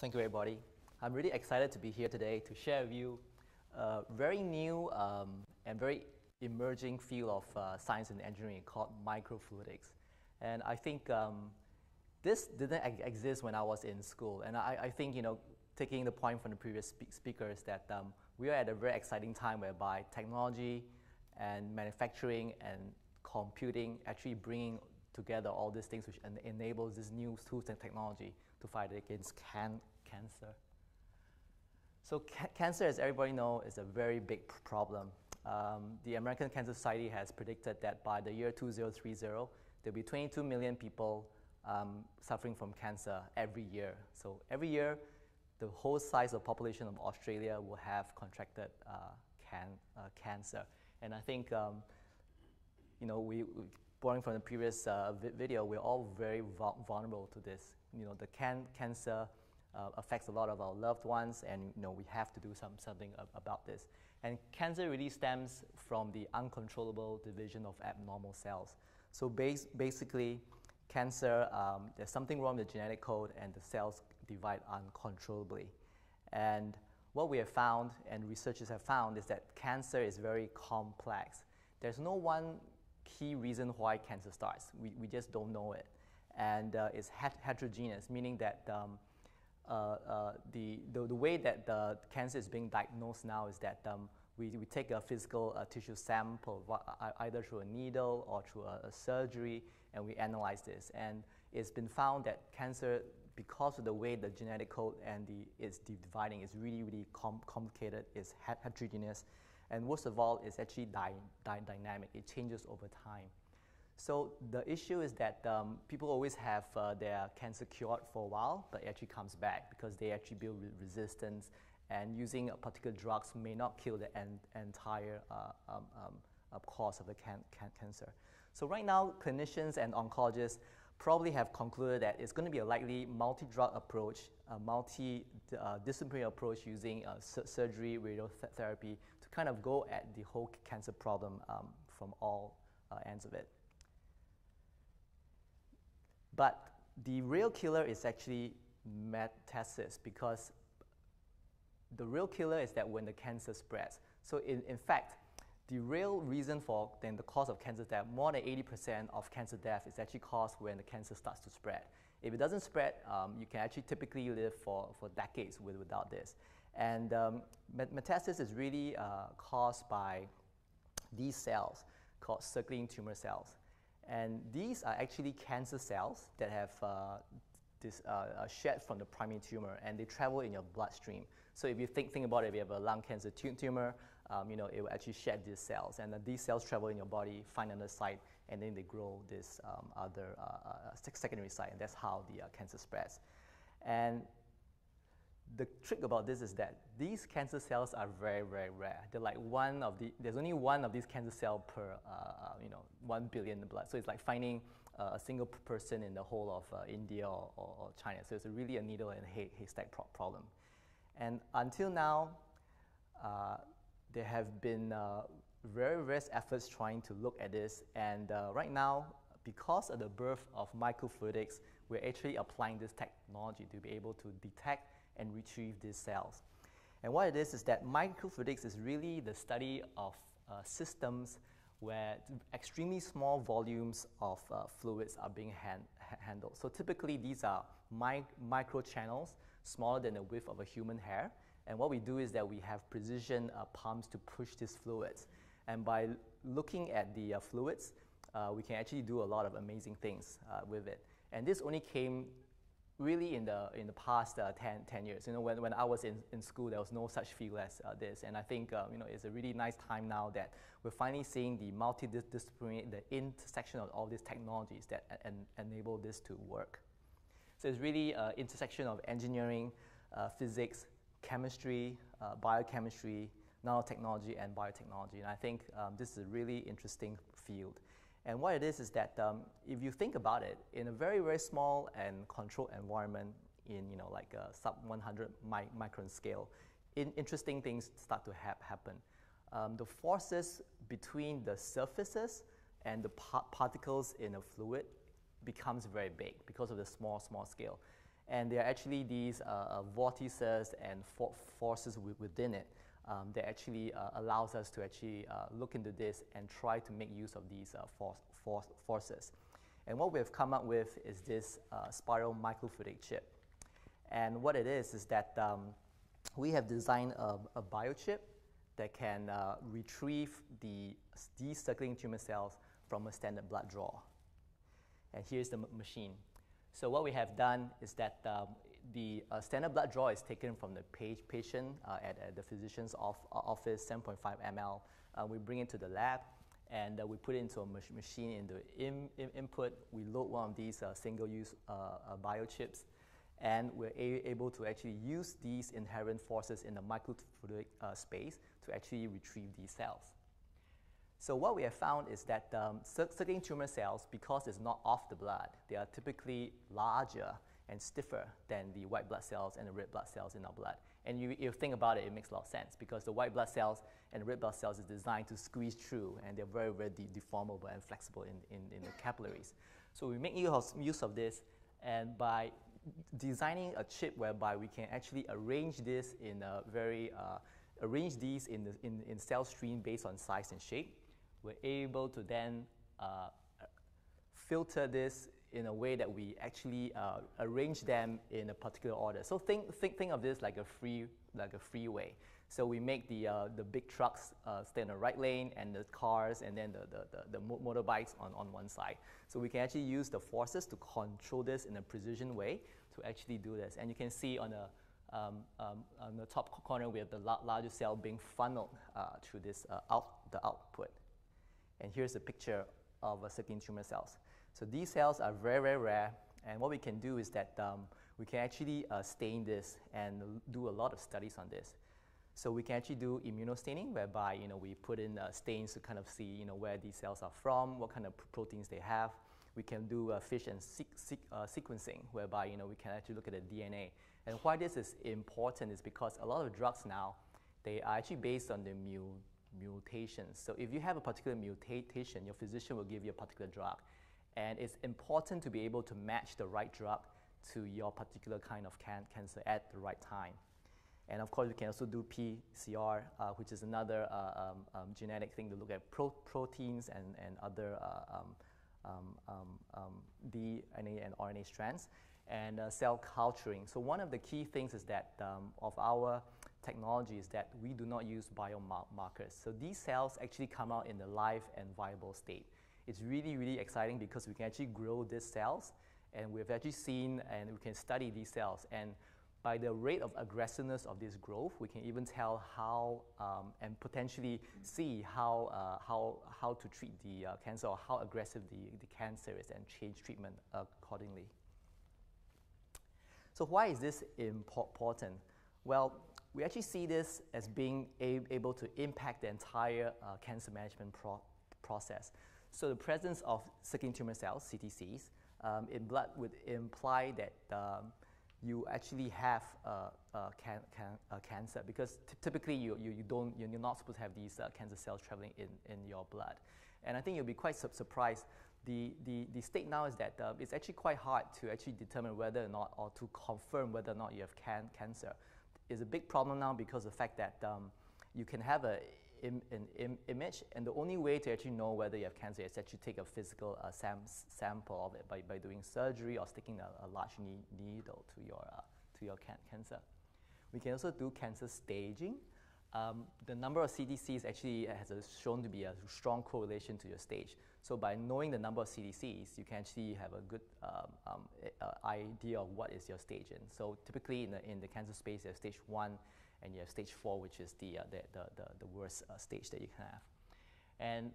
Thank you, everybody. I'm really excited to be here today to share with you a very new um, and very emerging field of uh, science and engineering called microfluidics. And I think um, this didn't exist when I was in school. And I, I, think, you know, taking the point from the previous spe speakers that um, we are at a very exciting time whereby technology and manufacturing and computing actually bringing together all these things which en enables this new tools and technology to fight against can cancer. So ca cancer, as everybody knows, is a very big problem. Um, the American Cancer Society has predicted that by the year 2030, there'll be 22 million people um, suffering from cancer every year. So every year, the whole size of population of Australia will have contracted uh, can, uh, cancer. And I think, um, you know, we, borrowing from the previous uh, vi video, we're all very vulnerable to this. You know, the can cancer uh, affects a lot of our loved ones, and you know, we have to do some, something about this. And cancer really stems from the uncontrollable division of abnormal cells. So basically, cancer, um, there's something wrong with the genetic code, and the cells divide uncontrollably. And what we have found, and researchers have found, is that cancer is very complex. There's no one key reason why cancer starts. We, we just don't know it. And uh, it's het heterogeneous, meaning that um, uh, uh, the, the, the, way that the cancer is being diagnosed now is that um, we, we take a physical uh, tissue sample, either through a needle or through a, a, surgery, and we analyze this. And it's been found that cancer, because of the way the genetic code and the is dividing, is really, really com complicated, it's heterogeneous, and worst of all, it's actually dy dy dynamic. It changes over time. So the issue is that um, people always have uh, their cancer cured for a while, but it actually comes back because they actually build re resistance, and using a particular drugs may not kill the en entire uh, um, um, uh, cause of the can can cancer. So right now, clinicians and oncologists probably have concluded that it's going to be a likely multi-drug approach, a multi-disciplinary uh, approach using uh, surgery, radiotherapy to kind of go at the whole cancer problem um, from all uh, ends of it. But the real killer is actually metastasis because the real killer is that when the cancer spreads. So in, in fact, the real reason for then the cause of cancer death, more than 80% of cancer death is actually caused when the cancer starts to spread. If it doesn't spread, um, you can actually typically live for, for decades with, without this. And um, metastasis is really uh, caused by these cells called circulating tumor cells. And these are actually cancer cells that have uh, this, uh, uh shed from the primary tumor and they travel in your bloodstream. So if you think, think about it, if you have a lung cancer tumor, um, you know, it will actually shed these cells. And then these cells travel in your body, find another site, and then they grow this um, other uh, uh secondary site. And that's how the cancer spreads. And the trick about this is that these cancer cells are very, very rare. They're like one of the, there's only one of these cancer cells per, uh, uh, you know, one billion in blood. So it's like finding uh, a single person in the whole of uh, India or, or, China. So it's really a needle and hay, haystack pro problem. And until now, uh, there have been uh, very various efforts trying to look at this. And right now, because of the birth of microfluidics, we're actually applying this technology to be able to detect and retrieve these cells. And what it is is that microfluidics is really the study of uh, systems where extremely small volumes of uh, fluids are being hand handled. So typically these are mi micro channels smaller than the width of a human hair. And what we do is that we have precision uh, pumps to push these fluids. And by looking at the uh, fluids, uh, we can actually do a lot of amazing things uh, with it. And this only came really in the, in the past uh, 10, 10 years. You know, when, when I was in, in school, there was no such field as uh, this. And I think, uh, you know, it's a really nice time now that we're finally seeing the multidisciplinary, the intersection of all these technologies that en enable this to work. So it's really uh, intersection of engineering, uh, physics, chemistry, uh, biochemistry, nanotechnology, and biotechnology. And I think um, this is a really interesting field. And what it is is that um, if you think about it, in a very, very small and controlled environment in, you know, like a sub 100 mi micron scale, in interesting things start to ha happen. Um, the forces between the surfaces and the pa particles in a fluid becomes very big because of the small, small scale. And there are actually these uh, uh vortices and for forces within it um, that actually uh, allows us to actually uh, look into this and try to make use of these force, force, forces. And what we have come up with is this spiral microfluidic chip. And what it is is that um, we have designed a, a biochip that can uh, retrieve the, these circulating tumor cells from a standard blood draw. And here's the machine. So what we have done is that um, the uh, standard blood draw is taken from the page patient uh, at, at, the physician's off, uh, office, 7.5 ml. Uh, we bring it to the lab, and uh, we put it into a mach machine in the in, in input. We load one of these single-use biochips, and we're able to actually use these inherent forces in the microfluidic space to actually retrieve these cells. So what we have found is that um, circulating tumor cells, because it's not off the blood, they are typically larger and stiffer than the white blood cells and the red blood cells in our blood. And you, you think about it, it makes a lot of sense because the white blood cells and red blood cells is designed to squeeze through and they're very, very de deformable and flexible in, in, in, the capillaries. So we make use of this and by designing a chip whereby we can actually arrange this in a very, uh, arrange these in, the, in, in cell stream based on size and shape, we're able to then uh, filter this in a way that we actually uh, arrange them in a particular order. So think, think, think of this like a free like a freeway. So we make the, uh, the big trucks uh, stay in the right lane and the cars and then the, the, the, the motorbikes on, on one side. So we can actually use the forces to control this in a precision way to actually do this. And you can see on the, um, um, on the top corner we have the la larger cell being funneled uh, through this uh, out, the output. And here's a picture of a circulating tumor cells. So these cells are very, very rare. And what we can do is that um, we can actually uh, stain this and do a lot of studies on this. So we can actually do immunostaining, whereby you know we put in uh, stains to kind of see you know where these cells are from, what kind of proteins they have. We can do uh, FISH and uh, sequencing, whereby you know we can actually look at the DNA. And why this is important is because a lot of drugs now they are actually based on the mu mutations. So if you have a particular mutation, your physician will give you a particular drug. And it's important to be able to match the right drug to your particular kind of can cancer at the right time. And of course, you can also do PCR, uh, which is another uh, um, um, genetic thing to look at pro proteins and, and other uh, um, um, um DNA and RNA strands, and uh, cell culturing. So one of the key things is that um, of our technology is that we do not use biomarkers. So these cells actually come out in the live and viable state. It's really, really exciting because we can actually grow these cells and we've actually seen and we can study these cells. And by the rate of aggressiveness of this growth, we can even tell how um, and potentially see how, uh, how, how to treat the uh, cancer or how aggressive the, the cancer is and change treatment accordingly. So why is this important? Well, we actually see this as being able to impact the entire uh, cancer management pro process. So the presence of circulating tumor cells, CTCs, um, in blood would imply that um, you actually have uh, uh, can, can, cancer because typically you, you, you don't, you're not supposed to have these uh, cancer cells traveling in, in your blood. And I think you'll be quite su surprised. The, the, the state now is that uh, it's actually quite hard to actually determine whether or not, or to confirm whether or not you have can cancer. It's a big problem now because of the fact that um, you can have a Im an Im image, and the only way to actually know whether you have cancer is actually take a physical uh, sam sample of it by, by doing surgery or sticking a, a large ne needle to your, uh, to your can cancer. We can also do cancer staging. Um, the number of CTCs actually has a, shown to be a strong correlation to your stage. So by knowing the number of CTCs, you can actually have a good um, um, idea of what is your stage in. So typically in the, in the cancer space, there's stage one, and you have stage four, which is the, uh, the, the, the, the, worst uh, stage that you can have. And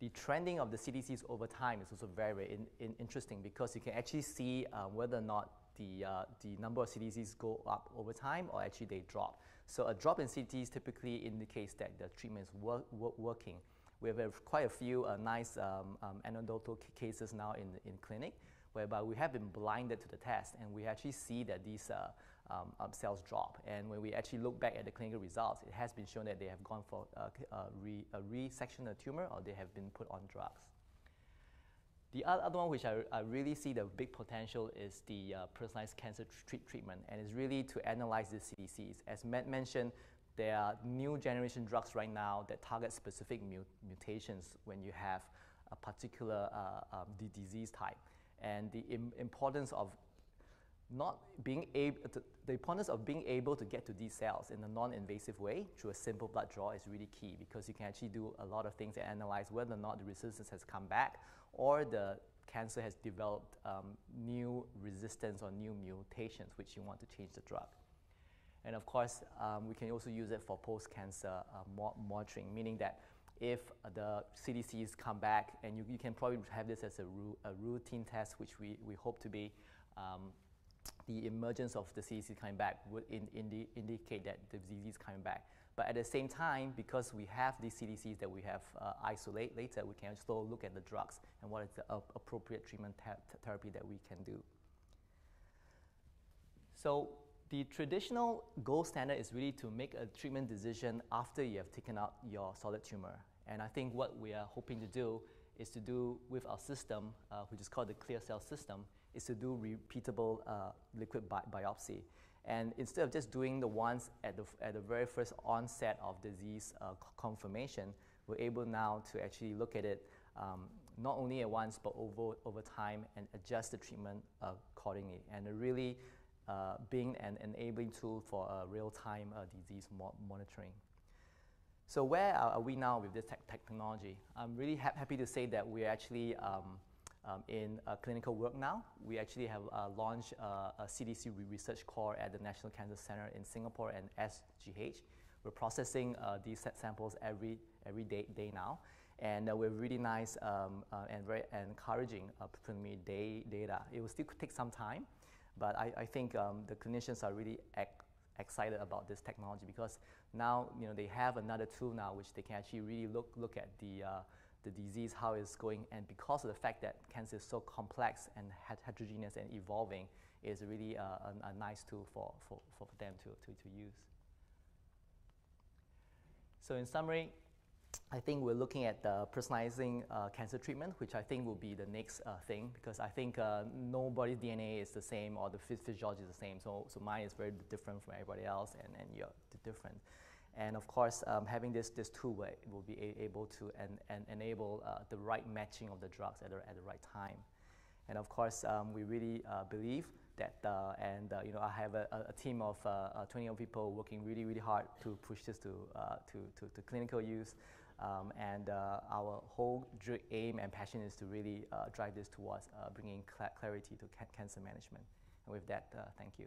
the trending of the CTCs over time is also very, very in, in interesting because you can actually see uh, whether or not the, uh, the number of CTCs go up over time or actually they drop. So a drop in CTCs typically indicates that the treatment is wor wor working. We have quite a few uh, nice um, um, anecdotal cases now in, in clinic whereby we have been blinded to the test and we actually see that these uh, um, um, cells drop. And when we actually look back at the clinical results, it has been shown that they have gone for uh, a, re, a resection of tumor or they have been put on drugs. The other one which I, I really see the big potential is the uh, personalized cancer treat treatment, and it's really to analyze the CTCs. As Matt mentioned, there are new generation drugs right now that target specific mu mutations when you have a particular uh, um, disease type. And the Im importance of not being able, to, the importance of being able to get to these cells in a non-invasive way through a simple blood draw is really key because you can actually do a lot of things to analyze whether or not the resistance has come back or the cancer has developed um, new resistance or new mutations which you want to change the drug. And of course, um, we can also use it for post-cancer uh, monitoring, meaning that if the CTCs come back, and you, you can probably have this as a, ru a routine test, which we, we hope to be, um, the emergence of the CTC coming back would in, indi indicate that the disease is coming back. But at the same time, because we have these CTCs that we have uh, isolate later, we can also look at the drugs and what is the uh, appropriate treatment therapy that we can do. So the traditional gold standard is really to make a treatment decision after you have taken out your solid tumor. And I think what we are hoping to do is to do with our system, uh, which is called the ClearCell system, is to do repeatable uh, liquid bi biopsy. And instead of just doing the ones at the, at the very first onset of disease uh, confirmation, we're able now to actually look at it um, not only at once, but over, over time and adjust the treatment accordingly. And really uh, being an enabling tool for uh, real-time uh, disease mo monitoring. So where are we now with this te technology? I'm really ha happy to say that we're actually um, um, in uh, clinical work now. We actually have uh, launched uh, a CTC research core at the National Cancer Center in Singapore and SGH. We're processing uh, these samples every, every day, day now. And uh, we're really nice um, uh, and very encouraging preliminary day, data. It will still take some time, but I, I think um, the clinicians are really excited about this technology because now you know, they have another tool now which they can actually really look, look at the the disease, how it's going, and because of the fact that cancer is so complex and heterogeneous and evolving, is really a, a, a nice tool for, for, for them to, to, to use. So in summary, I think we're looking at uh, personalizing uh, cancer treatment, which I think will be the next uh, thing because I think uh, nobody's DNA is the same or the physiology is the same. So, so mine is very different from everybody else, and, and you're different. And of course, um, having this, this tool will be able to en en enable uh, the right matching of the drugs at the, at the right time. And of course, um, we really uh, believe that, uh, and uh, you know, I have a, a team of uh, uh, 20 people working really, really hard to push this to, to, to, to, clinical use. Um, and our whole aim and passion is to really drive this towards bringing cl clarity to ca cancer management. And with that, thank you.